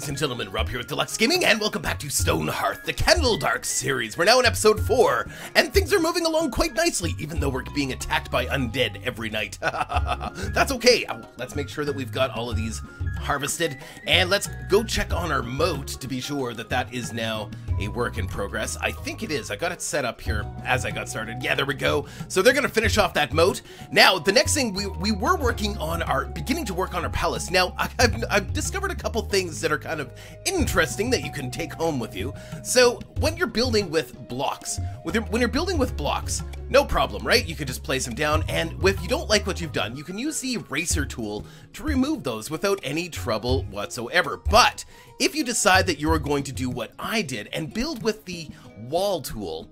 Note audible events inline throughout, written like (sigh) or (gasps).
ladies and gentlemen, Rob here with Deluks Gaming, and welcome back to Stonehearth, the Candledark series. We're now in episode 4, and things are moving along quite nicely, even though we're being attacked by undead every night. (laughs) That's okay. Uh, let's make sure that we've got all of these harvested, and let's go check on our moat to be sure that that is now a work in progress. I think it is. I got it set up here as I got started. Yeah, there we go. So they're going to finish off that moat. Now, the next thing, we, we were working on our, beginning to work on our palace. Now, (laughs) I've, I've discovered a couple things that are kind of interesting that you can take home with you. So when you're building with blocks, when you're building with blocks, no problem, right? You can just place them down, and if you don't like what you've done, you can use the eraser tool to remove those without any trouble whatsoever. But if you decide that you are going to do what I did and build with the wall tool,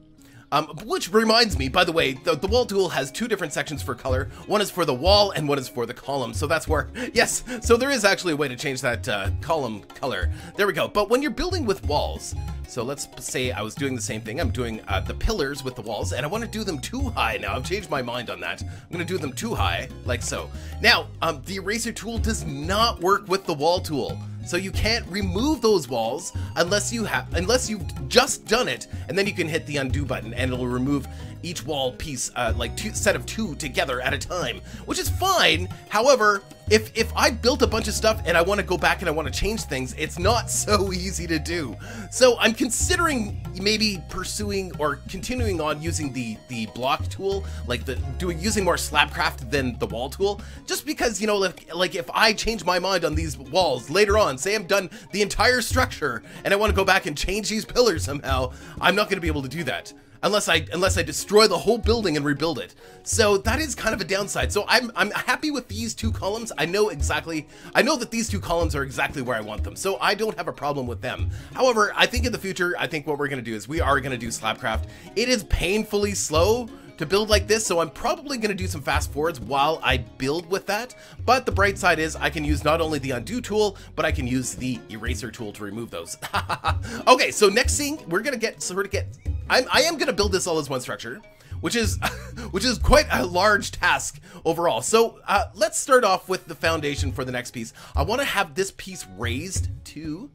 um, which reminds me, by the way, the, the, wall tool has two different sections for color. One is for the wall and one is for the column. So that's where, (laughs) yes, so there is actually a way to change that uh, column color. There we go. But when you're building with walls, so let's say I was doing the same thing. I'm doing uh, the pillars with the walls and I want to do them too high now. I've changed my mind on that. I'm going to do them too high, like so. Now, um, the eraser tool does not work with the wall tool. So you can't remove those walls unless you have unless you've just done it, and then you can hit the undo button and it'll remove each wall piece, uh, like two set of two together at a time, which is fine. However, if if I built a bunch of stuff and I want to go back and I want to change things, it's not (laughs) so easy to do. So I'm considering maybe pursuing or continuing on using the the block tool, like the doing using more slabcraft than the wall tool, just because you know like like if I change my mind on these walls later on, say I'm done the entire structure and I want to go back and change these pillars somehow, I'm not going to be able to do that unless I unless I destroy the whole building and rebuild it. So that is kind of a downside. So I'm I'm happy with these two columns. I know exactly I know that these two columns are exactly where I want them. So I don't have a problem with them. However, I think in the future, I think what we're going to do is we are going to do slabcraft. It is painfully slow to build like this, so I'm probably going to do some fast forwards while I build with that. But the bright side is I can use not only the undo tool, but I can use the eraser tool to remove those. (laughs) okay, so next thing, we're going to get sort of get I'm, I am going to build this all as one structure, which is (laughs) which is quite a large task overall. So uh, let's start off with the foundation for the next piece. I want to have this piece raised too,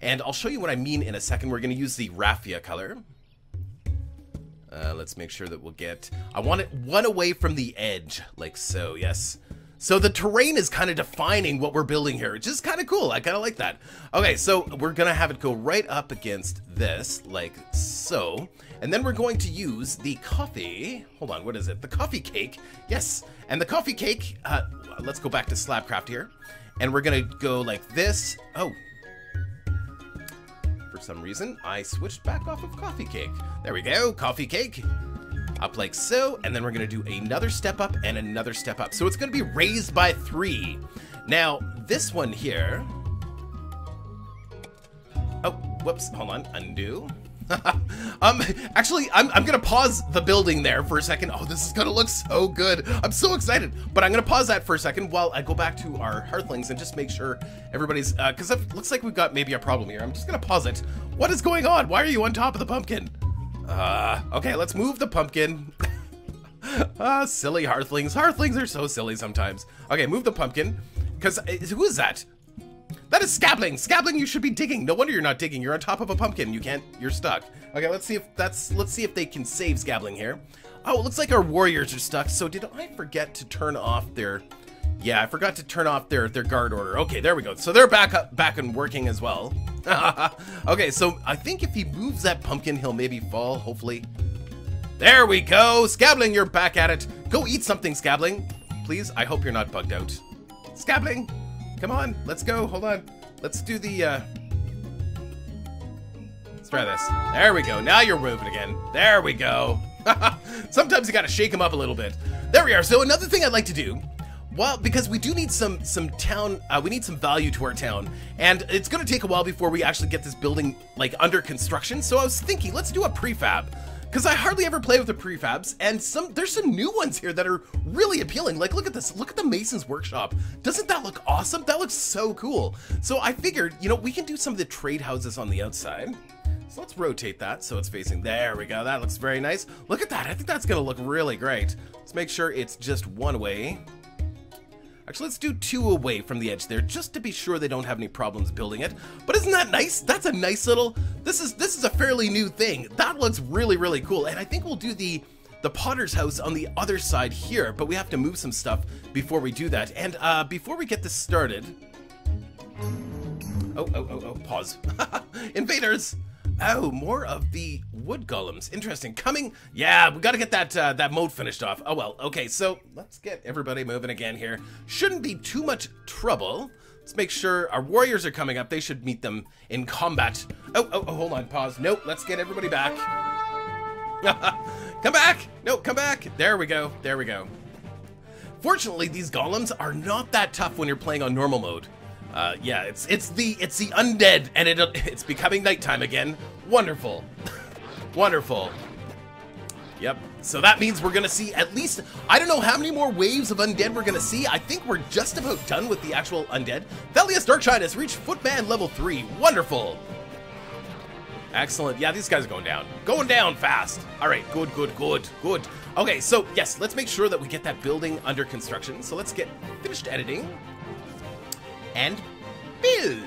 and I'll show you what I mean in a second. We're going to use the raffia color. Uh, let's make sure that we'll get, I want it one away from the edge, like so, yes. So the terrain is kind of defining what we're building here, which is kind of cool. I kind of like that. Okay, so we're gonna have it go right up against this, like so. And then we're going to use the coffee, hold on, what is it? The coffee cake, yes. And the coffee cake, uh, let's go back to Slabcraft here. And we're gonna go like this. Oh, some reason, I switched back off of coffee cake. There we go, coffee cake up like so, and then we're gonna do another step up and another step up. So it's gonna be raised by three. Now, this one here, oh, whoops, hold on, undo. (laughs) um, actually, I'm, I'm gonna pause the building there for a second. Oh, this is gonna look so good. I'm so excited. But I'm gonna pause that for a second while I go back to our hearthlings and just make sure everybody's, uh, cause it looks like we've got maybe a problem here. I'm just gonna pause it. What is going on? Why are you on top of the pumpkin? Uh, okay, let's move the pumpkin. (laughs) ah, silly hearthlings. Hearthlings are so silly sometimes. Okay, move the pumpkin. Because, uh, who is that? That is Scabling! Scabling, you should be digging. No wonder you're not digging. You're on top of a pumpkin. You can't, you're stuck. Okay, let's see if that's, let's see if they can save Scabling here. Oh, it looks like our warriors are stuck. So did I forget to turn off their, yeah, I forgot to turn off their, their guard order. Okay, there we go. So they're back up, back and working as well. (laughs) okay, so I think if he moves that pumpkin, he'll maybe fall, hopefully. There we go! Scabling, you're back at it. Go eat something, Scabling. Please, I hope you're not bugged out. Scabling! Come on, let's go. Hold on. Let's do the, uh... Let's try this. There we go. Now you're moving again. There we go. (laughs) Sometimes you gotta shake him up a little bit. There we are. So another thing I'd like to do well, because we do need some some town, uh, we need some value to our town, and it's going to take a while before we actually get this building like under construction. So I was thinking, let's do a prefab, because I hardly ever play with the prefabs, and some there's some new ones here that are really appealing. Like, look at this, look at the Mason's Workshop. Doesn't that look awesome? That looks so cool. So I figured, you know, we can do some of the trade houses on the outside. So let's rotate that so it's facing, there we go, that looks very nice. Look at that, I think that's gonna look really great. Let's make sure it's just one way. Actually, let's do two away from the edge there, just to be sure they don't have any problems building it. But isn't that nice? That's a nice little... This is this is a fairly new thing. That looks really, really cool. And I think we'll do the the potter's house on the other side here, but we have to move some stuff before we do that. And uh, before we get this started... Oh, oh, oh, oh, pause. (laughs) Invaders! Oh, more of the wood golems. Interesting. Coming. Yeah, we got to get that uh, that mode finished off. Oh well. Okay, so let's get everybody moving again here. Shouldn't be too much trouble. Let's make sure our warriors are coming up. They should meet them in combat. Oh, oh, oh hold on. Pause. Nope. Let's get everybody back. (laughs) come back. No, come back. There we go. There we go. Fortunately, these golems are not that tough when you're playing on normal mode. Uh, yeah, it's it's the it's the undead, and it it's becoming nighttime again. Wonderful, (laughs) wonderful. Yep. So that means we're gonna see at least I don't know how many more waves of undead we're gonna see. I think we're just about done with the actual undead. Thelius Darkshine has reached Footman level three. Wonderful. Excellent. Yeah, these guys are going down. Going down fast. All right, good, good, good, good. Okay, so yes, let's make sure that we get that building under construction. So let's get finished editing and build.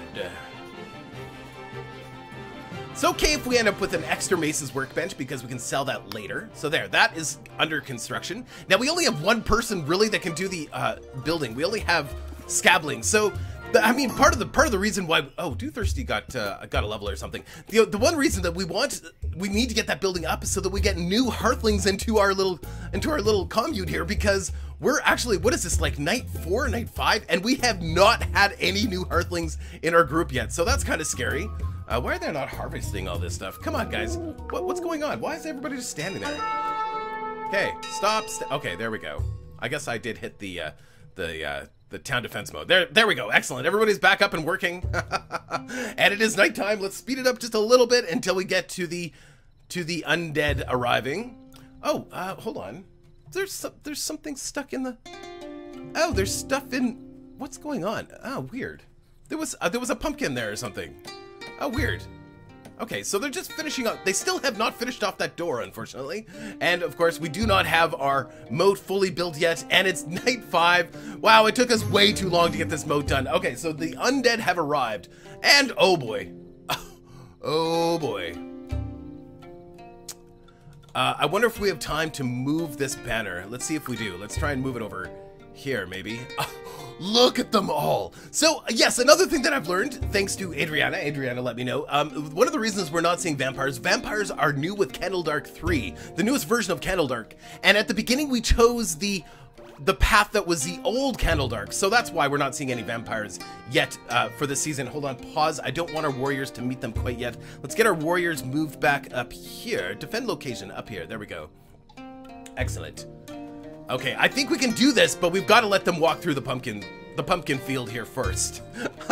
It's okay if we end up with an extra Mace's workbench because we can sell that later. So there, that is under construction. Now we only have one person really that can do the uh, building. We only have Scabling. So I mean, part of the part of the reason why oh, Doothirsty got uh, got a level or something. The the one reason that we want we need to get that building up is so that we get new Hearthlings into our little into our little commune here because we're actually what is this like night four, night five, and we have not had any new Hearthlings in our group yet. So that's kind of scary. Uh, why are they not harvesting all this stuff? Come on, guys. What, what's going on? Why is everybody just standing there? Okay, stop. St okay, there we go. I guess I did hit the uh, the uh, the town defense mode. There, there we go. Excellent. Everybody's back up and working. (laughs) and it is nighttime. Let's speed it up just a little bit until we get to the to the undead arriving. Oh, uh, hold on. There's some, there's something stuck in the. Oh, there's stuff in. What's going on? Oh, weird. There was uh, there was a pumpkin there or something. Oh, weird. Okay, so they're just finishing up. They still have not finished off that door, unfortunately. And of course, we do not have our moat fully built yet, and it's (laughs) night five. Wow, it took us way too long to get this moat done. Okay, so the undead have arrived, and oh boy. (laughs) Oh boy. Uh, I wonder if we have time to move this banner. Let's see if we do. Let's try and move it over here, maybe. (laughs) Look at them all. So yes, another thing that I've learned, thanks to Adriana, Adriana let me know, um, one of the reasons we're not seeing vampires, vampires are new with Candledark 3, the newest version of Candledark. And at the beginning we chose the the path that was the old Candledark. So that's why we're not seeing any vampires yet uh, for the season. Hold on, pause. I don't want our warriors to meet them quite yet. Let's get our warriors moved back up here. Defend location up here. There we go. Excellent. Okay, I think we can do this, but we've got to let them walk through the pumpkin, the pumpkin field here first. (laughs)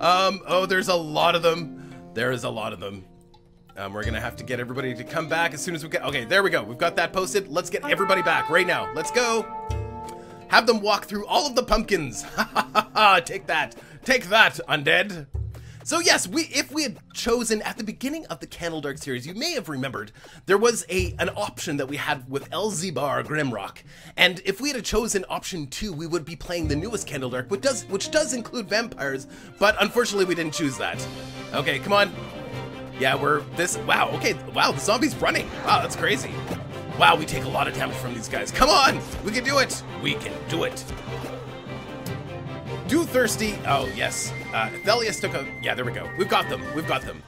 um, oh, there's a lot of them. There is a lot of them. Um, we're gonna have to get everybody to come back as soon as we get. Okay, there we go. We've got that posted. Let's get everybody back right now. Let's go. Have them walk through all of the pumpkins. (laughs) Take that. Take that, undead. So yes, we if we had chosen at the beginning of the Candledark series, you may have remembered there was a an option that we had with Elzibar Grimrock, and if we had chosen option two, we would be playing the newest Candledark, which does which does include vampires, but unfortunately we didn't choose that. Okay, come on. Yeah, we're this. Wow. Okay. Wow, the zombie's running. Wow, that's crazy. Wow, we take a lot of damage from these guys. Come on, we can do it. We can do it. Do thirsty. Oh, yes. Uh, took a... Yeah, there we go. We've got them. We've got them.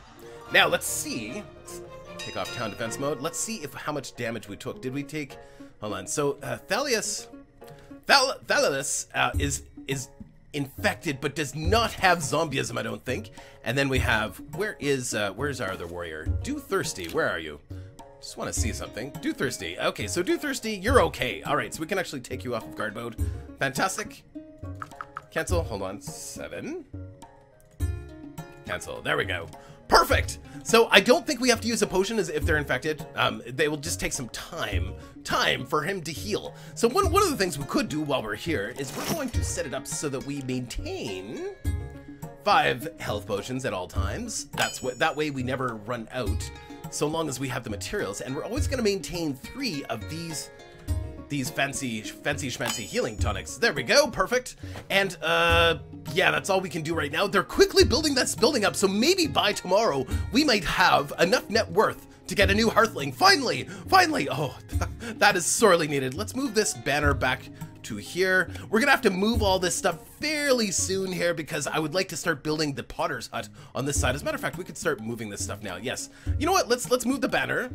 Now, let's see. Let's take off town defense mode. Let's see if how much damage we took. Did we take... Hold on. So, uh, Thelius... Thel Thelius uh, is is infected, but does not have zombieism, I don't think. And then we have... Where is... Uh, where's our other warrior? Do Thirsty. Where are you? Just want to see something. Do Thirsty. Okay, so Do Thirsty, you're okay. All right, so we can actually take you off of guard mode. Fantastic. Cancel. Hold on. Seven. Cancel. There we go. Perfect! So I don't think we have to use a potion as if they're infected. Um, they will just take some time, time for him to heal. So one, one of the things we could do while we're here is we're going to set it up so that we maintain five health potions at all times. That's what, that way we never run out so long as we have the materials. And we're always gonna maintain three of these these fancy, fancy schmancy healing tonics. There we go, perfect. And, uh, yeah, that's all we can do right now. They're quickly building this building up, so maybe by tomorrow, we might have enough net worth to get a new Hearthling. Finally, finally, oh, (laughs) that is sorely needed. Let's move this banner back to here. We're gonna have to move all this stuff fairly soon here because I would like to start building the potter's hut on this side. As a matter of fact, we could start moving this stuff now. Yes. You know what? Let's let's move the banner.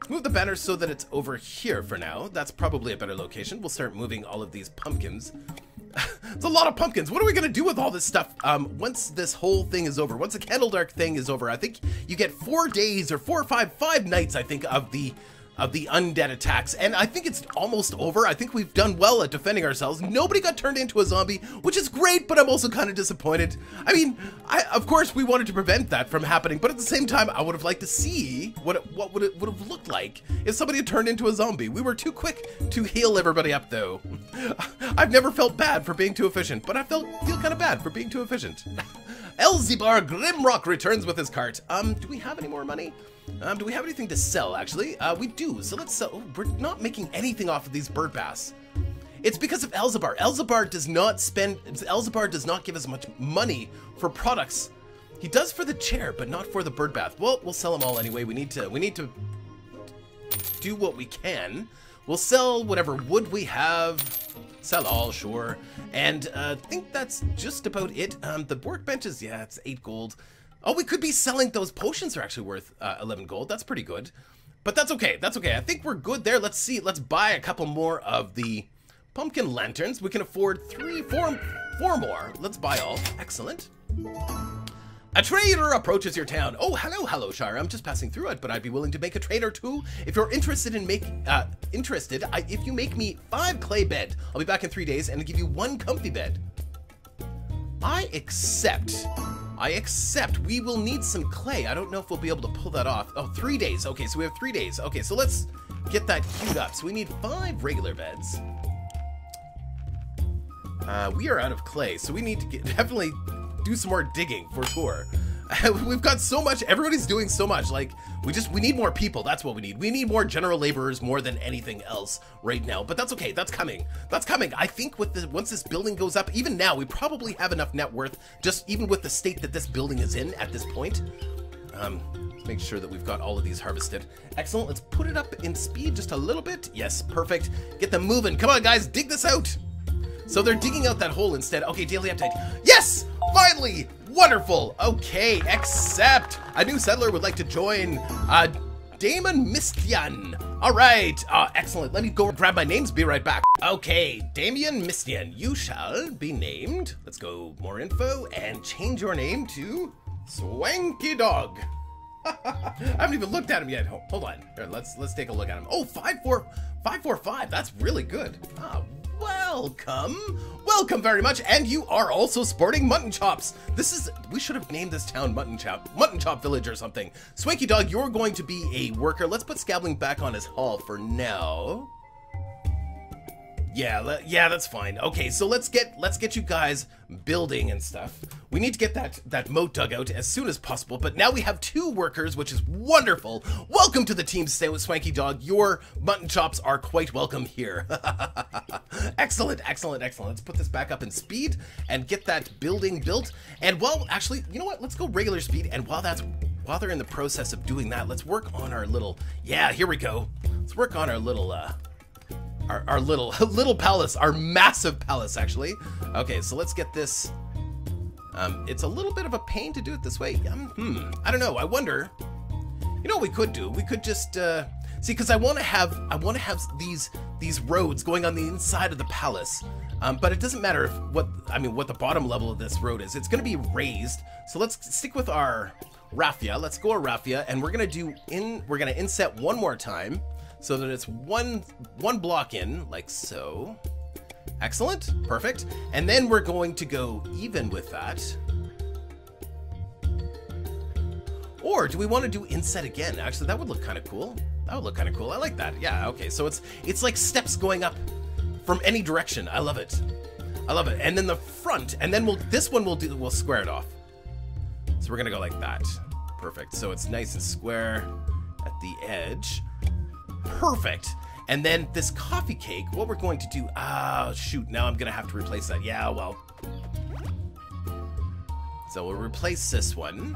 Let's move the banner so that it's over here for now. That's probably a better location. We'll start moving all of these pumpkins. (laughs) it's a lot of pumpkins. What are we gonna do with all this stuff um, once this whole thing is over? Once the Candledark thing is over, I think you get four days or four or five, five nights, I think, of the of the undead attacks, and I think it's almost over. I think we've done well at defending ourselves. Nobody got turned into a zombie, which is great, but I'm also kind of disappointed. I mean, I, of course we wanted to prevent that from happening, but at the same time, I would have liked to see what it, what would it would have looked like if somebody had turned into a zombie. We were too quick to heal everybody up, though. (laughs) I've never felt bad for being too efficient, but I felt feel kind of bad for being too efficient. (laughs) Elzibar Grimrock returns with his cart. Um, do we have any more money? Um, do we have anything to sell, actually? Uh, we do, so let's sell. Oh, we're not making anything off of these bird baths. It's because of Elzabar. Elzabar does not spend, Elzabar does not give as much money for products. He does for the chair, but not for the bird bath. Well, we'll sell them all anyway. We need to, we need to do what we can. We'll sell whatever wood we have. Sell all, sure. And I uh, think that's just about it. Um, the workbenches, yeah, it's eight gold. Oh, we could be selling those potions are actually worth uh, 11 gold. That's pretty good. But that's okay. That's okay. I think we're good there. Let's see. Let's buy a couple more of the pumpkin lanterns. We can afford three, four, four more. Let's buy all. Excellent. A trader approaches your town. Oh, hello, hello, Shire. I'm just passing through it, but I'd be willing to make a trade or two if you're interested in make uh interested. I, if you make me five clay bed, I'll be back in three days and give you one comfy bed. I accept. I accept. We will need some clay. I don't know if we'll be able to pull that off. Oh, three days. Okay, so we have three days. Okay, so let's get that queued up. So we need five regular beds. Uh, we are out of clay, so we need to get, (laughs) definitely do some more digging for sure. (laughs) We've got so much, everybody's doing so much. Like, we just, we need more people. That's what we need. We need more general laborers more than anything else right now. But that's okay. That's coming. That's coming. I think with the, once this building goes up, even now, we probably have enough net worth, just even with the state that this building is in at this point. Um, let's make sure that we've got all of these harvested. Excellent. Let's put it up in speed just a little bit. Yes, perfect. Get them moving. Come on, guys, dig this out. So they're digging out that hole instead. Okay, daily update. Yes! Finally! Wonderful! Okay, except a new settler would like to join uh, Damon Mistian. All right, uh, excellent. Let me go grab my names, be right back. Okay, Damien Mistian, you shall be named. Let's go more info and change your name to Swanky Dog. (laughs) I haven't even looked at him yet. Hold on. Here, let's let's take a look at him. Oh, five four five four five. That's really good. Ah, welcome. Welcome very much. And you are also sporting mutton chops. This is, we should have named this town Mutton Chop, Mutton Chop Village or something. Swanky Dog, you're going to be a worker. Let's put Scabling back on his haul for now. Yeah, yeah, that's fine. Okay, so let's get let's get you guys building and stuff. We need to get that that moat dug out as soon as possible. But now we have two workers, which is wonderful. Welcome to the team, Stay with Swanky Dog. Your mutton chops are quite welcome here. (laughs) excellent, excellent, excellent. Let's put this back up in speed and get that building built. And while actually, you know what? Let's go regular speed. And while that's while they're in the process of doing that, let's work on our little. Yeah, here we go. Let's work on our little. uh our, our little (laughs) little palace, our massive palace, actually. Okay, so let's get this. Um, it's a little bit of a pain to do it this way. Um, hmm, I don't know. I wonder. You know what we could do? We could just uh, see because I want to have I want to have these these roads going on the inside of the palace. Um, but it doesn't matter if what I mean what the bottom level of this road is. It's going to be raised. So let's stick with our raffia. Let's go a raffia, and we're gonna do in we're gonna inset one more time so that it's one one block in, like so. Excellent, perfect. And then we're going to go even with that. Or do we want to do inset again? Actually, that would look kind of cool. That would look kind of cool. I like that. Yeah, okay. So it's it's like steps going up from any direction. I love it. I love it. And then the front, and then we'll this one we'll do we'll square it off. So we're gonna go like that. Perfect. So it's nice and square at the edge. Perfect. And then this coffee cake, what we're going to do, ah, shoot, now I'm gonna have to replace that. Yeah, well. So we'll replace this one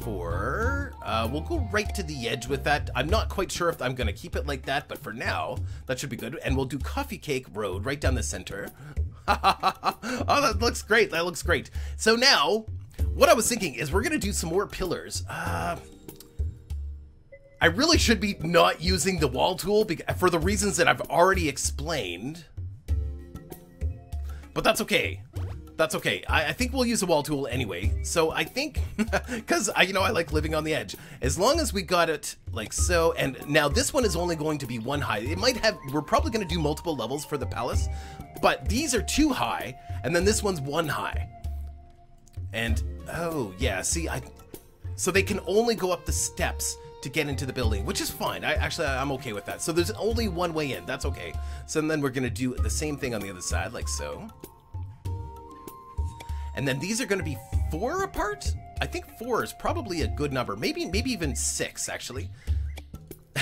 for, uh, we'll go right to the edge with that. I'm not quite sure if I'm gonna keep it like that, but for now, that should be good. And we'll do coffee cake road right down the center. (laughs) oh, that looks great, that looks great. So now, what I was thinking is we're gonna do some more pillars. Uh, I really should be not using the wall tool for the reasons that I've already explained. But that's okay. That's okay. I, I think we'll use the wall tool anyway. So I think, (laughs) because I, you know, I like living on the edge. As long as we got it like so, and now this one is only going to be one high. It might have, we're probably going to do multiple levels for the palace, but these are two high, and then this one's one high. And, oh, yeah, see, I, so they can only go up the steps to get into the building, which is fine. I actually I'm okay with that. So there's only one way in. That's okay. So then we're gonna do the same thing on the other side, like so. And then these are gonna be four apart. I think four is probably a good number. Maybe maybe even six actually.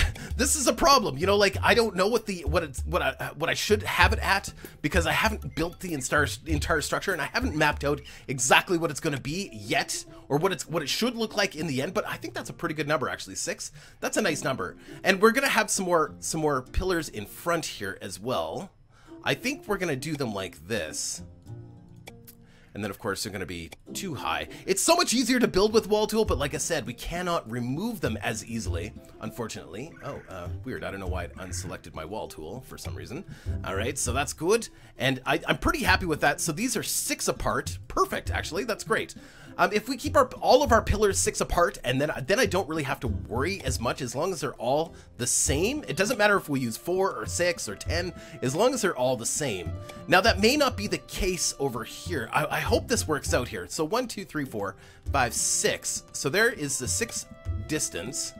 (laughs) this is a problem. You know, like I don't know what the what it's what I what I should have it at because I haven't built the entire entire structure and I haven't mapped out exactly what it's going to be yet or what it's what it should look like in the end. But I think that's a pretty good number actually. Six. That's a nice number. And we're gonna have some more some more pillars in front here as well. I think we're gonna do them like this. And then of course they're gonna be too high. It's so much easier to build with wall tool, but like I said, we cannot remove them as easily, unfortunately. Oh, uh, weird, I don't know why it unselected my wall tool for some reason. All right, so that's good. And I, I'm pretty happy with that. So these are six apart. Perfect, actually, that's great. Um, if we keep our all of our pillars six apart, and then then I don't really have to worry as much as long as they're all the same. It doesn't matter if we use four or six or ten, as long as they're all the same. Now that may not be the case over here. I, I hope this works out here. So one, two, three, four, five, six. So there is the six distance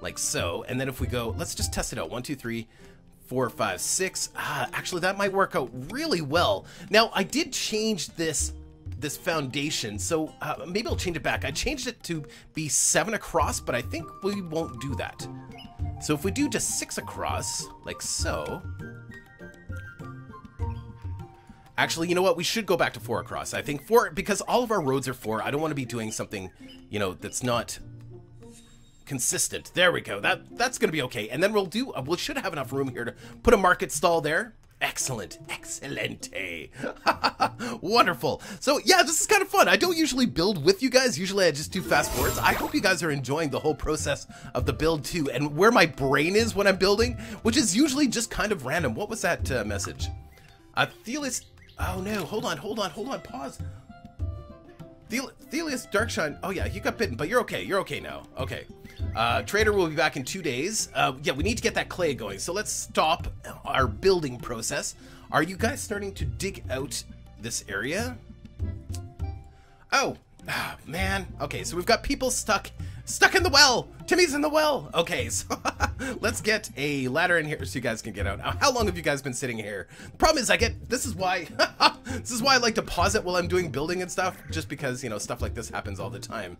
like so. And then if we go, let's just test it out. One, two, three, four, five, six. Ah, actually, that might work out really well. Now, I did change this this foundation, so uh, maybe I'll change it back. I changed it to be seven across, but I think we won't do that. So if we do just six across, like so. Actually, you know what? We should go back to four across. I think four, because all of our roads are four, I don't want to be doing something, you know, that's not consistent. There we go. That That's going to be okay. And then we'll do, uh, we should have enough room here to put a market stall there. Excellent. Excelente. (laughs) Wonderful. So yeah, this is kind of fun. I don't usually build with you guys. Usually I just do fast forwards. I hope you guys are enjoying the whole process of the build too and where my brain is when I'm building, which is usually just kind of random. What was that uh, message? Thelius... Oh no, hold on, hold on, hold on, pause. Thelius Darkshine. Oh yeah, you got bitten, but you're okay. You're okay now. Okay. Uh, Trader will be back in two days. Uh, yeah, we need to get that clay going. So let's stop our building process. Are you guys starting to dig out this area? Oh, ah, man. Okay, so we've got people stuck stuck in the well. Timmy's in the well. Okay, (laughs) so let's get a ladder in here so you guys can get out. How long have you guys been sitting here? The problem is I get, this is why, (laughs) this is why I like to pause it while I'm doing building and stuff, just because, you know, stuff like this happens all the time.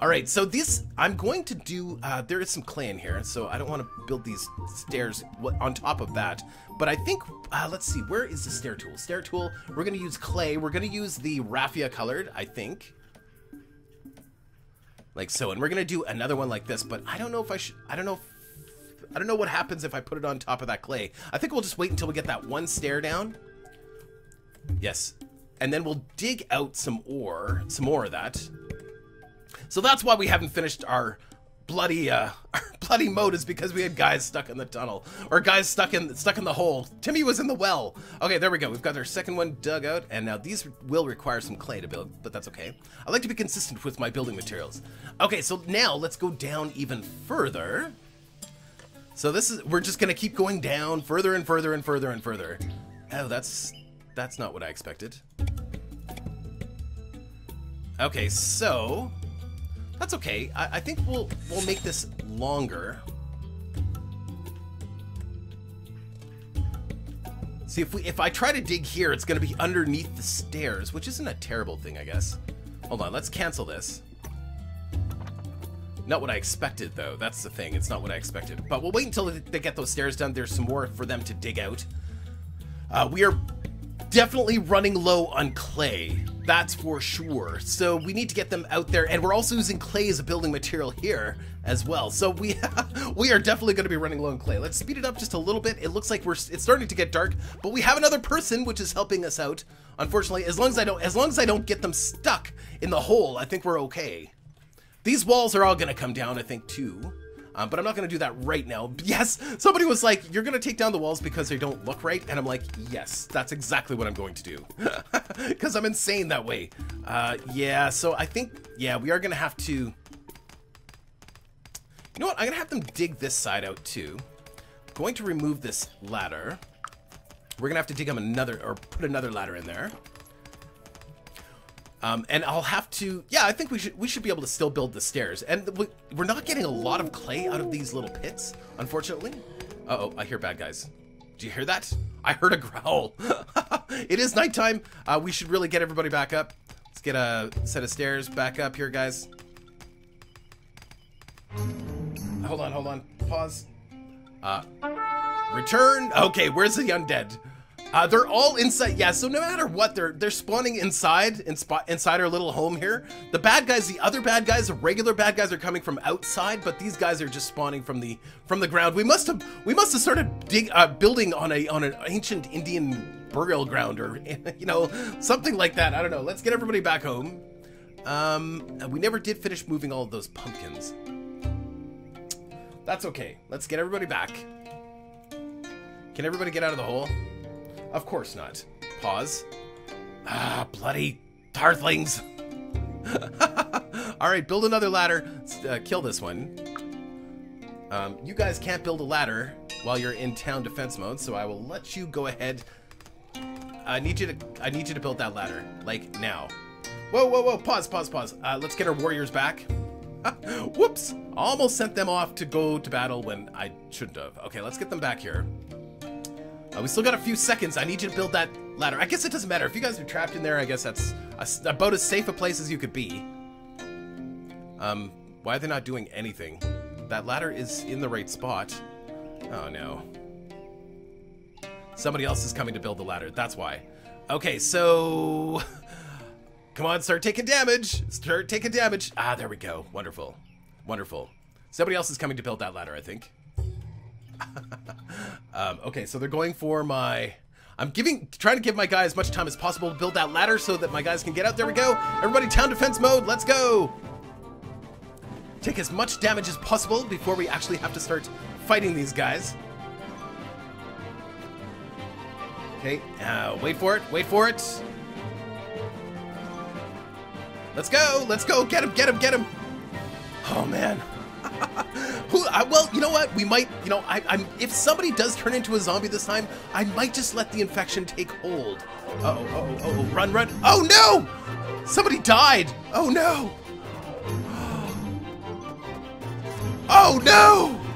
All right, so this, I'm going to do, uh, there is some clay in here, so I don't want to build these stairs on top of that. But I think, uh, let's see, where is the stair tool? Stair tool, we're going to use clay. We're going to use the raffia colored, I think like so. And we're gonna do another one like this, but I don't know if I should, I don't know, if, I don't know what happens if I put it on top of that clay. I think we'll just wait until we get that one stair down. Yes. And then we'll dig out some ore, some more of that. So that's why we haven't finished our bloody uh (laughs) bloody mode is because we had guys stuck in the tunnel or guys stuck in stuck in the hole. Timmy was in the well. Okay, there we go. We've got our second one dug out, and now these will require some clay to build, but that's okay. I like to be consistent with my building materials. Okay, so now let's go down even further. So this is we're just gonna keep going down further and further and further and further. Oh, that's that's not what I expected. Okay, so that's okay. I, I think we'll we'll make this longer. See, if we if I try to dig here, it's going to be underneath the stairs, which isn't a terrible thing, I guess. Hold on, let's cancel this. Not what I expected, though. That's the thing. It's not what I expected. But we'll wait until they get those stairs done. There's some more for them to dig out. Uh, we are definitely running low on clay. That's for sure. So we need to get them out there, and we're also using clay as a building material here as well. So we (laughs) we are definitely going to be running low on clay. Let's speed it up just a little bit. It looks like we're it's starting to get dark, but we have another person which is helping us out. Unfortunately, as long as I don't as long as I don't get them stuck in the hole, I think we're okay. These walls are all going to come down, I think, too. Um, but I'm not going to do that right now. (laughs) Yes, somebody was like, you're going to take down the walls because they don't look right. And I'm like, yes, that's exactly what I'm going to do. (laughs) Because I'm insane that way. Uh, yeah, so I think, yeah, we are going to have to... You know what? I'm going to have them dig this side out too. I'm going to remove this ladder. We're going to have to dig them another, or put another ladder in there. Um, and I'll have to, yeah, I think we should we should be able to still build the stairs. And we're not getting a lot of clay out of these little pits, unfortunately. Uh oh I hear bad guys. Do you hear that? I heard a growl. (laughs) it is nighttime. Uh, we should really get everybody back up. Let's get a set of stairs back up here, guys. Hold on, hold on. Pause. Uh, return. Okay, where's the undead? Uh, they're all inside. Yeah, so no matter what, they're they're spawning inside in spot inside our little home here. The bad guys, the other bad guys, the regular bad guys are coming from outside, but these guys are just spawning from the from the ground. We must have we must have started dig, uh, building on a on an ancient Indian burial ground or (laughs) you know something like that. I don't know. Let's get everybody back home. Um, we never did finish moving all of those pumpkins. That's okay. Let's get everybody back. Can everybody get out of the hole? Of course not. Pause. Ah, bloody Tarthlings. (laughs) Alright, build another ladder. Uh, kill this one. Um, you guys can't build a ladder while you're in town defense mode, so I will let you go ahead. I need you to I need you to build that ladder. Like now. Whoa, whoa, whoa, pause, pause, pause. Uh, let's get our warriors back. (laughs) Whoops! Almost sent them off to go to battle when I shouldn't have. Okay, let's get them back here. Uh, we still got a few seconds. I need you to build that ladder. I guess it doesn't matter. If you guys are trapped in there, I guess that's a, about as safe a place as you could be. Um, why are they not doing anything? That ladder is in the right spot. Oh, no. Somebody else is coming to build the ladder. That's why. Okay, so... (laughs) Come on, start taking damage. Start taking damage. Ah, there we go. Wonderful. Wonderful. Somebody else is coming to build that ladder, I think. (laughs) um, okay, so they're going for my... I'm giving, trying to give my guy as much time as possible to build that ladder so that my guys can get out. There we go. Everybody, town defense mode. Let's go. Take as much damage as possible before we actually have to start fighting these guys. Okay, uh, wait for it. Wait for it. Let's go. Let's go. Get him. Get him. Get him. Oh, man. (laughs) Well, you know what? We might. You know, I, am If somebody does turn into a zombie this time, I might just let the infection take hold. Oh. Oh. Uh oh. Run. Run. Oh no! Somebody died. Oh no! (gasps) Oh no! (laughs)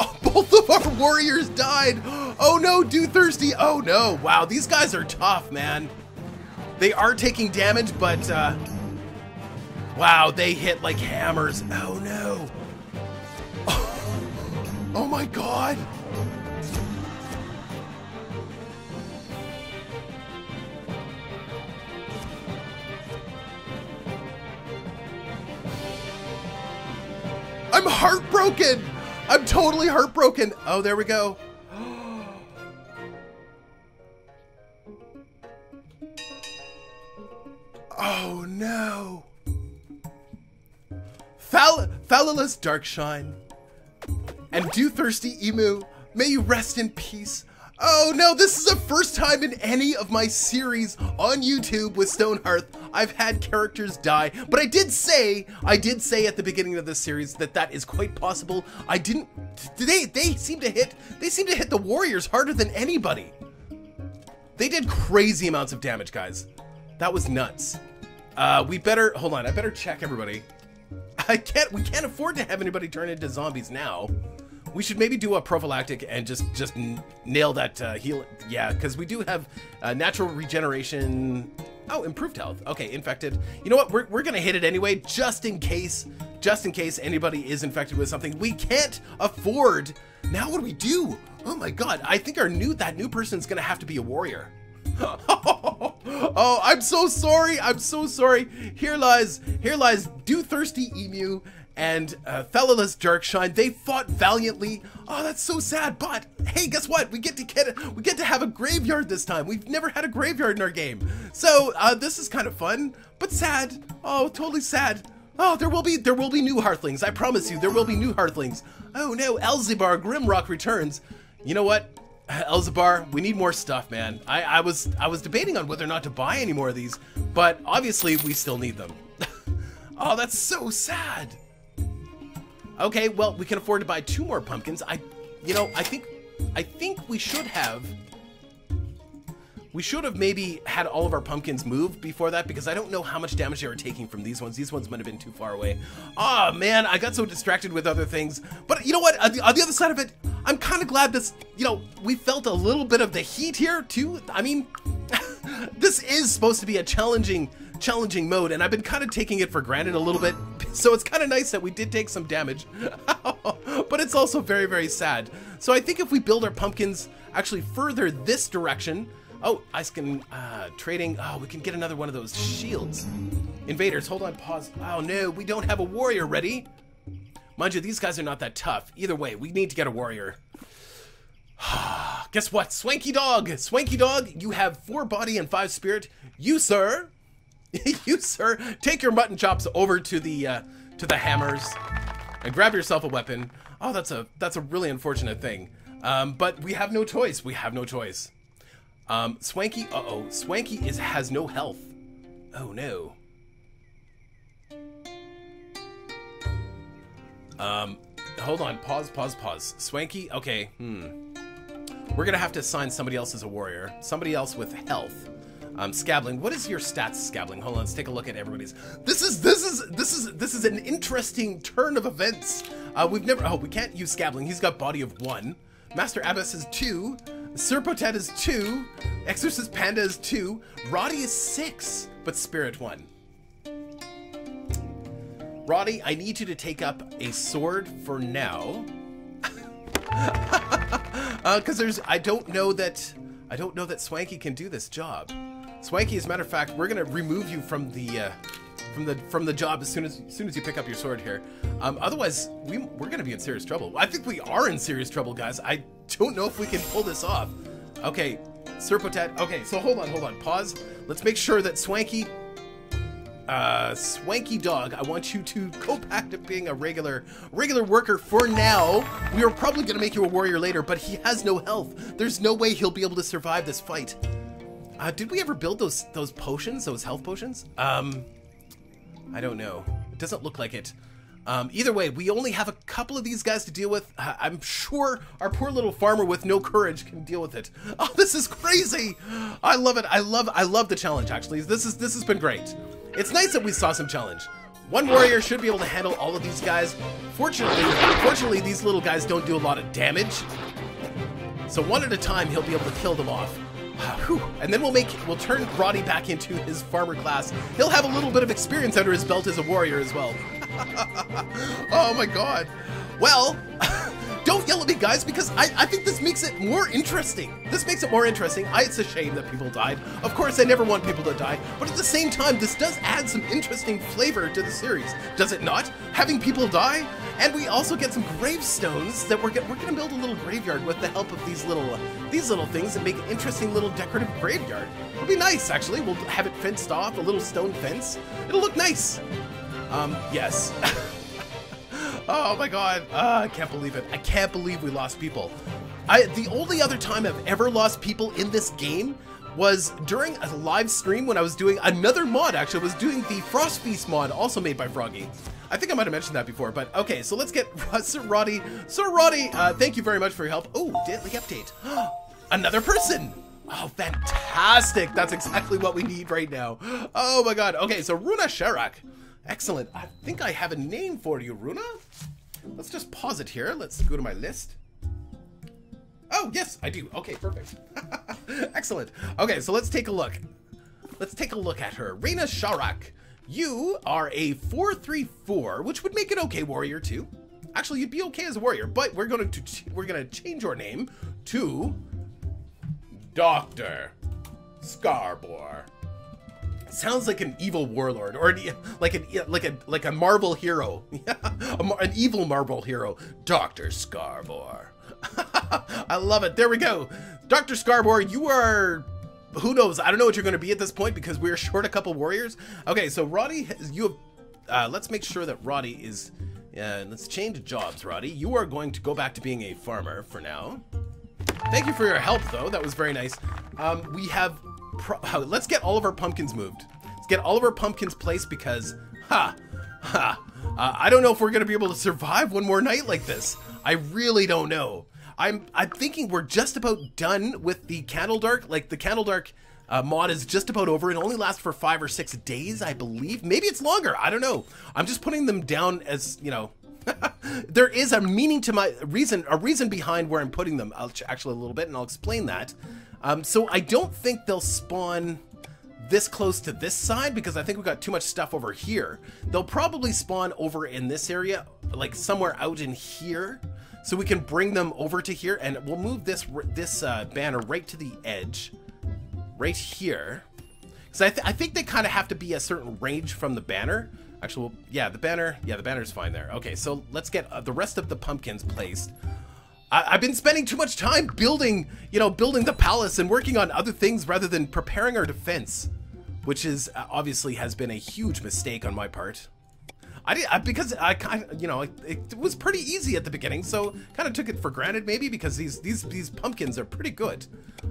Oh, both of our warriors died. Oh no, do thirsty. Oh no. Wow, these guys are tough, man. They are taking damage, but uh, wow, they hit like hammers. Oh no. Oh my god! I'm heartbroken! I'm totally heartbroken! Oh, there we go. (gasps) Oh no! Fal Falalas Darkshine and do thirsty emu, may you rest in peace. Oh no, this is the first time in any of my series on YouTube with Stonehearth I've had characters die. But I did say, I did say at the beginning of this series that that is quite possible. I didn't, they, they seem to hit, they seem to hit the warriors harder than anybody. They did crazy amounts of damage, guys. That was nuts. Uh, we better, hold on, I better check everybody. (laughs) I can't, we can't afford to have anybody turn into zombies now. We should maybe do a prophylactic and just just nail that uh, heal. Yeah, because we do have uh, natural regeneration. Oh, improved health. Okay, infected. You know what? We're, we're gonna hit it anyway, just in case, just in case anybody is infected with something. We can't afford. Now what do we do? Oh my god, I think our new, that new person's gonna have to be a warrior. (laughs) oh, I'm so sorry. I'm so sorry. Here lies, here lies Do Thirsty Emu and uh, Fellowless Darkshine. They fought valiantly. Oh, that's so sad. But hey, guess what? We get to get we get to have a graveyard this time. We've never had a graveyard in our game, so uh, this is kind of fun, but sad. Oh, totally sad. Oh, there will be there will be new Hearthlings. I promise you, there will be new Hearthlings. Oh no, Elzebar Grimrock returns. You know what? (laughs) Elzebar, we need more stuff, man. I, I was I was debating on whether or not to buy any more of these, but obviously we still need them. (laughs) oh, that's so sad. Okay, well, we can afford to buy two more pumpkins. I, you know, I think, I think we should have, we should have maybe had all of our pumpkins moved before that because I don't know how much damage they were taking from these ones. These ones might have been too far away. Oh man, I got so distracted with other things. But you know what? On the, on the other side of it, I'm kind of glad this, you know, we felt a little bit of the heat here too. I mean, (laughs) this is supposed to be a challenging challenging mode, and I've been kind of taking it for granted a little bit. (laughs) So it's kind of nice that we did take some damage, (laughs) but it's also very, very sad. So I think if we build our pumpkins actually further this direction, oh, I can, uh, trading, oh, we can get another one of those shields. Invaders, hold on, pause. Oh no, we don't have a warrior ready. Mind you, these guys are not that tough. Either way, we need to get a warrior. (sighs) Guess what? Swanky Dog! Swanky Dog, you have four body and five spirit. You, sir, (laughs) you sir, take your mutton chops over to the uh, to the hammers and grab yourself a weapon. Oh, that's a that's a really unfortunate thing. Um, but we have no choice. We have no choice. Um, Swanky, uh oh, Swanky is has no health. Oh no. Um, hold on, pause, pause, pause. Swanky, okay, hmm. We're gonna have to assign somebody else as a warrior. Somebody else with health. Um, Scabling, what is your stats, Scabling? Hold on, let's take a look at everybody's. This is this is this is this is an interesting turn of events. Uh, we've never. Oh, we can't use Scabling. He's got body of one. Master Abbess is two. Serpotet is two. Exorcist Panda is two. Roddy is six, but Spirit one. Roddy, I need you to take up a sword for now. (laughs) uh, cause there's, I don't know that, I don't know that Swanky can do this job. Swanky, as a matter of fact, we're gonna remove you from the uh, from the from the job as soon as, as soon as you pick up your sword here. Um, otherwise, we we're gonna be in serious trouble. I think we are in serious trouble, guys. I don't know if we can pull this off. Okay, Serpotet. Okay, so hold on, hold on. Pause. Let's make sure that Swanky, uh, Swanky Dog. I want you to go back to being a regular regular worker for now. We are probably gonna make you a warrior later, but he has no health. There's no way he'll be able to survive this fight. Uh, did we ever build those those potions, those health potions? Um, I don't know. It doesn't look like it. Um, either way, we only have a couple of these guys to deal with. Uh, I'm sure our poor little farmer with no courage can deal with it. Oh, this is crazy! I love it. I love I love the challenge. Actually, this is this has been great. It's nice that we saw some challenge. One warrior should be able to handle all of these guys. Fortunately, fortunately, these little guys don't do a lot of damage. So one at a time, he'll be able to kill them off. (sighs) And then we'll make we'll turn Roddy back into his farmer class. He'll have a little bit of experience under his belt as a warrior as well. (laughs) oh my god. Well, (laughs) don't yell at me, guys, because I, I think this makes it more interesting. This makes it more interesting. I, it's a shame that people died. Of course, I never want people to die, but at the same time, this does add some interesting flavor to the series, does it not? Having people die? And we also get some gravestones that we're, get, we're gonna build a little graveyard with the help of these little uh, these little things and make an interesting little decorative graveyard. It'll be nice, actually. We'll have it fenced off, a little stone fence. It'll look nice. Um, yes. (laughs) oh my god. Uh, I can't believe it. I can't believe we lost people. I, the only other time I've ever lost people in this game was during a live stream when I was doing another mod, actually. I was doing the Frost Feast mod, also made by Froggy. I think I might have mentioned that before, but okay, so let's get (laughs) Sir Roddy. Sir Roddy, uh, thank you very much for your help. Oh, daily update. (gasps) Another person. Oh, fantastic. That's exactly what we need right now. (gasps) Oh my god. Okay, so Runa Sharak. Excellent. I think I have a name for you, Runa. Let's just pause it here. Let's go to my list. Oh, yes, I do. Okay, perfect. (laughs) Excellent. Okay, so let's take a look. let's take a look at her. Reina Sharak. You are a 434, which would make it okay warrior too. Actually, you'd be okay as a warrior, but we're going to we're going to change your name to Doctor Scarbor. Sounds like an evil warlord, or an, like an like a like a Marvel hero, (laughs) an evil Marvel hero, Doctor Scarbor. (laughs) I love it. There we go, Doctor Scarbor. You are who knows? I don't know what you're going to be at this point because we're (laughs) short a couple warriors. Okay, so Roddy, you have. Uh, let's make sure that Roddy is. Uh, let's change jobs, Roddy. You are going to go back to being a farmer for now. Thank you for your help, though. That was very nice. Um, we have (laughs) let's get all of our pumpkins moved. Let's get all of our pumpkins placed because, ha, ha, uh, I don't know if we're gonna be able to survive one more night like this. I really don't know. I'm I'm thinking we're just about done with the Candledark. Like the Candledark uh, mod is just about over. It only lasts for five or six days, I believe. Maybe it's longer. I don't know. I'm just putting them down as you know. (laughs) there is a meaning to my reason, a reason behind where I'm putting them. I'll actually a little bit, and I'll explain that. Um, so I don't think they'll spawn this close to this side because I think we've got too much stuff over here. They'll probably spawn over in this area, like somewhere out in here. So we can bring them over to here and we'll move this this uh, banner right to the edge, right here. Because I, th I think they kind of have to be a certain range from the banner. Actually, yeah, the banner, yeah, the banner's fine there. Okay, so let's get uh, the rest of the pumpkins placed. I, have been spending too much time building, you know, building the palace and working on other things rather than preparing our defense, which is uh, obviously has been a huge mistake on my part. I did I, because I kind of, you know, it, it, was pretty easy at the beginning, so kind of took it for granted maybe because these these these pumpkins are pretty good.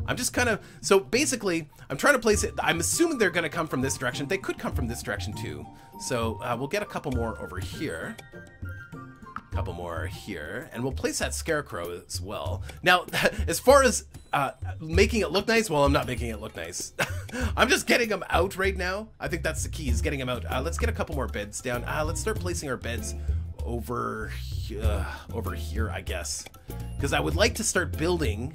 I'm just kind of so basically I'm trying to place it. I'm assuming they're going to come from this direction. They could come from this direction too. So uh, we'll get a couple more over here couple more here, and we'll place that scarecrow as well. Now, (laughs) as far as uh, making it look nice, well, I'm not making it look nice. (laughs) I'm just getting them out right now. I think that's the key, is getting them out. Uh, let's get a couple more beds down. Uh, let's start placing our beds over, uh, over here, I guess. Because I would like to start building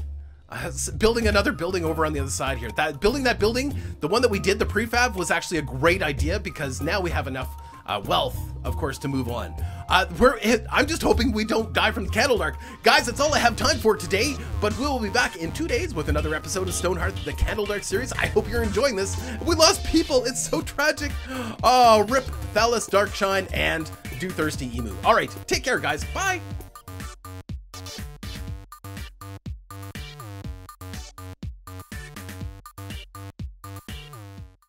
uh, building another building over on the other side here. That building that building, the one that we did the prefab was actually a great idea because now we have enough uh, wealth, of course, to move on. Uh, we're, I'm just hoping we don't die from the Candledark. Guys, that's all I have time for today, but we will be back in two days with another episode of Stonehearth, the Candledark series. I hope you're enjoying this. We lost people. It's so tragic. Oh, rip Thalas Darkshine and Do Thirsty Emu. All right, take care, guys. Bye.